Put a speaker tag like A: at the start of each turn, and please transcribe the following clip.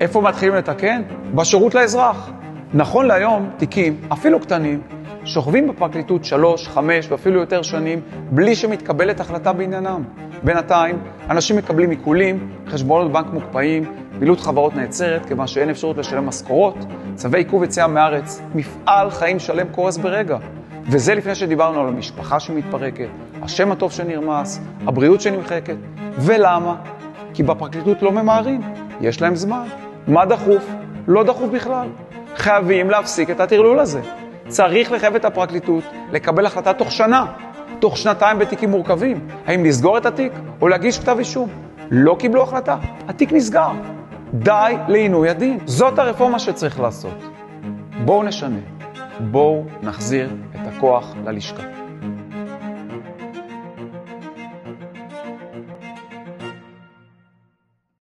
A: איפה מתחילים לתקן? בשירות לאזרח. נכון להיום, תיקים, אפילו קטנים, שוכבים בפרקליטות שלוש, חמש ואפילו יותר שנים, בלי שמתקבלת החלטה בעניינם. בינתיים, אנשים מקבלים עיקולים, חשבונות בנק מוקפאים, פעילות חברות נעצרת, כיוון שאין אפשרות לשלם משכורות, צווי עיכוב יציאה מארץ, מפעל חיים שלם קורס ברגע. וזה לפני שדיברנו על המשפחה שמתפרקת, השם הטוב שנרמס, הבריאות שנמחקת. ולמה? כי בפרקליטות לא ממהרים, יש להם זמן. מה דחוף? לא דחוף בכלל. חייבים להפסיק את הטרלול הזה. צריך לחייב את הפרקליטות לקבל החלטה תוך שנה, תוך שנתיים בתיקים מורכבים, האם לסגור את התיק או להגיש כתב אישום. לא קיבלו החלטה, התיק נסגר. די לעינוי הדין. זאת הרפורמה שצריך לעשות. בואו נשנה. בואו נחזיר את הכוח ללשכה.